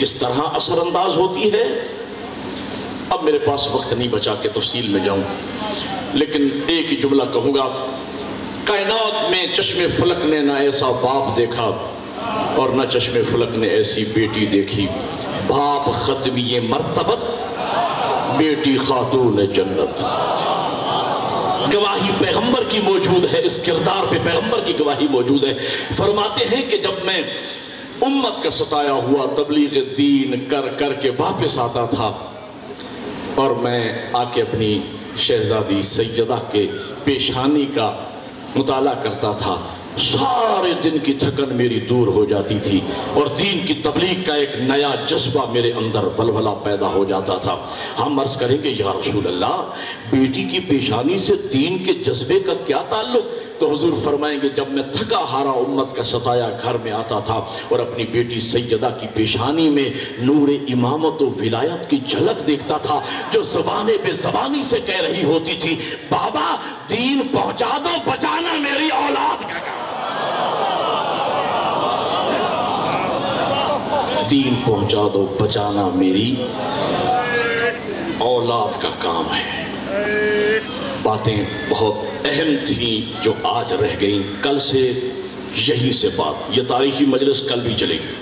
किस तरह असरअंदाज होती है? अब मेरे पास वक्त नहीं बचा के तफसील में जाऊँ। लेकिन एक ही जुमला कहूँगा, कायनात में चश्मे फलक ने ना ऐसा बाप देखा और ना चश्मे फलक ने ऐसी बेटी देखी। बाप खत्मी मरतबत, बेटी खातून जन्नत। गवाही पैगंबर की मौजूद है, इस किरदार पे पैगंबर की गवाही मौजूद है। फरमाते हैं कि जब मैं उम्मत का सताया हुआ तबलीग दीन कर कर के वापस आता था। और मैं आके अपनी शहजादी सैदा के पेशानी का मुताला करता था। सारे दिन की थकन मेरी दूर हो जाती थी और दीन की तबलीग का एक नया जज्बा मेरे अंदर वलवला पैदा हो जाता था। हम अर्ज़ करेंगे, या रसूल अल्लाह बेटी की पेशानी से दीन के जज्बे का क्या ताल्लुक? तो हजूर फरमाएँगे, जब मैं थका हारा उम्मत का सताया घर में आता था और अपनी बेटी सैयदा की पेशानी में नूर इमामत विलायत की झलक देखता था, जो जबाने पे जबानी से कह रही होती थी, बाबा, दीन पहुँचा दो, बचाना मेरी औलाद। दीन पहुँचा दो, बचाना मेरी औलाद का काम है। बातें बहुत अहम थी जो आज रह गई। कल से यही से बात यह तारीखी मजलिस कल भी चलेगी।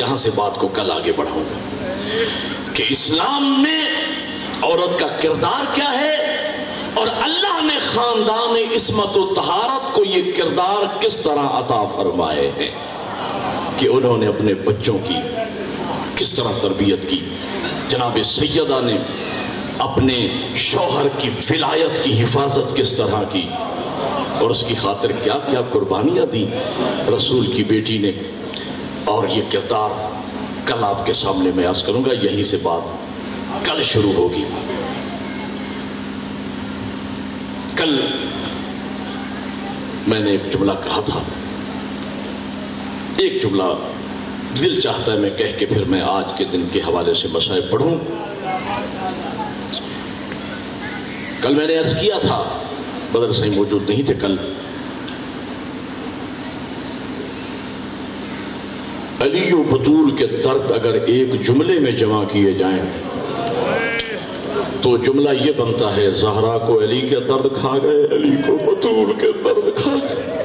यहाँ से बात को कल आगे बढ़ाऊँगा। कि इस्लाम में औरत का किरदार क्या है और अल्लाह ने खानदान इसमत तहारत को यह किरदार किस तरह अता फरमाए हैं? कि उन्होंने अपने बच्चों की किस तरह तरबियत की। जनाब सैदा ने अपने शोहर की विलायत की हिफाजत किस तरह की और उसकी खातिर क्या क्या कुर्बानियाँ दी रसूल की बेटी ने। और ये किरदार कल आपके सामने मैं अर्ज़ करूँगा, यहीं से बात कल शुरू होगी। कल मैंने एक जुमला कहा था एक जुमला दिल चाहता है मैं कह के फिर मैं आज के दिन के हवाले से मसाए पढ़ूं। कल मैंने अर्ज़ किया था, बदर सही मौजूद नहीं थे कल। अली बतूल के दर्द अगर एक जुमले में जमा किए जाएँ तो जुमला ये बनता है, जहरा को अली के दर्द खा गए, अली को बतूल के दर्द खा गए।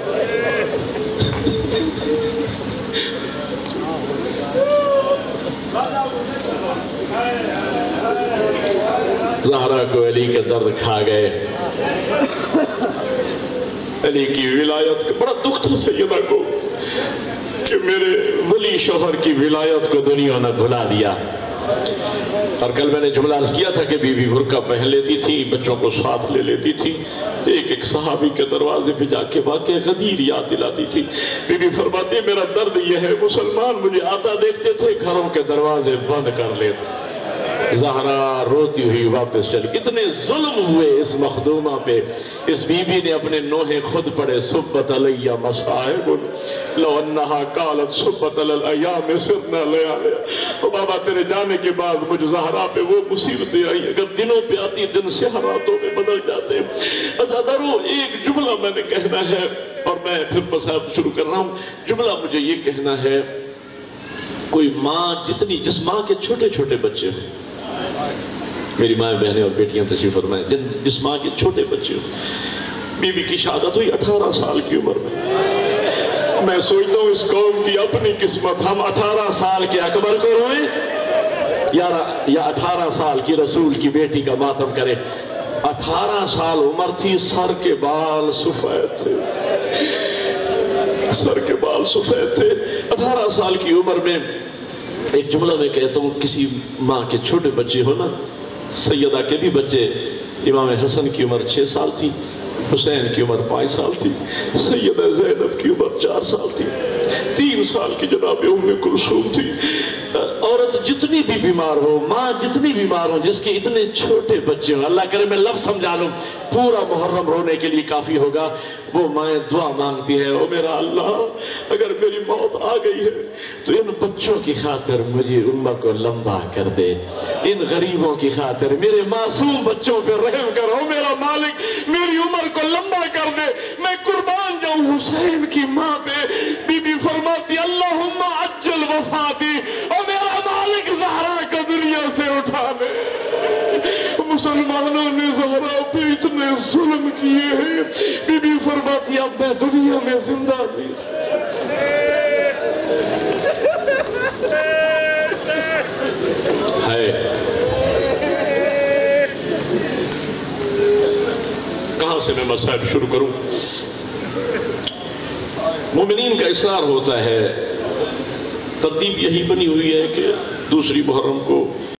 जहरा को अली के दर्द खा गए। अली की विलायत का बड़ा दुख था सैदा को कि मेरे वली शोहर की विलायत को दुनिया ने भुला दिया। और कल मैंने जुमला किया था कि बीबी बुरका पहन लेती थी, बच्चों को साथ ले लेती थी। एक एक सहाबी के दरवाजे पे जाके वाकई गदीर याद दिलाती थी। बीबी फरमाती, मेरा दर्द यह है, मुसलमान मुझे आता देखते थे, घरों के दरवाजे बंद कर लेते जहरा रोती हुई वापस चली। इतने जुल्म हुए इस मखदूमा पे। इस बीबी ने अपने नोहे खुद पढ़े सुबत अलैया मसाहिबुन लो कालत सुबत में ओ बाबा, तेरे जाने के बाद मुझे जहरा पे वो मुसीबतें आई। अगर दिनों पे आती, दिन से रातों में बदल जाते। अजादारो, एक जुमला मैंने कहना है, और मैं फिर मसाहब शुरू कर रहा हूँ। जुमला मुझे ये कहना है, कोई माँ जितनी, जिस माँ के छोटे छोटे बच्चे हों मेरी माए बहनें और बेटियाँ तशीफ फरमाए। जिन, जिस माँ के छोटे बच्चे बीबी की शहादत हुई अठारह साल की उम्र में। मैं सोचता हूँ इस कौम की अपनी किस्मत, हम अठारह साल के अकबर को रोए, या या अठारह साल की रसूल की बेटी का मातम करे। अठारह साल उम्र थी, सर के बाल सफ़ेद थे। सर के बाल सफ़ेद थे। अठारह साल की उम्र में एक जुमला में कहता हूँ, किसी माँ के छोटे बच्चे हो ना सैयदा के भी बच्चे, इमाम हसन की उम्र छः साल थी, हुसैन की उम्र पाँच साल थी, सैयदा जैनब की उम्र चार साल थी। तीन साल की जनाब उम्र कुलसूम थी। जितनी भी बीमार हो, माँ जितनी बीमार हो, जिसके इतने छोटे बच्चे हो, अल्लाह करे मैं लफ्ज समझा लूँ, पूरा मुहर्रम रोने के लिए काफ़ी होगा। वो माए दुआ मांगती है, ओ मेरा अल्लाह, अगर मेरी मौत आ गई है तो इन बच्चों की खातिर मुझे उम्र को लंबा कर दे। इन गरीबों की खातिर मेरे मासूम बच्चों पर रहम करो मेरा मालिक, मेरी उम्र को लंबा उठा ले मुसलमानों ने जहरा पे इतने जुल्म किए हैं। बीबी फरमाती, अब मैं दुनिया में ज़िंदा कहाँ से मैं मसाइब शुरू करूँ? मोमिनीन का इसरार होता है। तरतीब यही बनी हुई है कि दूसरी मुहर्रम को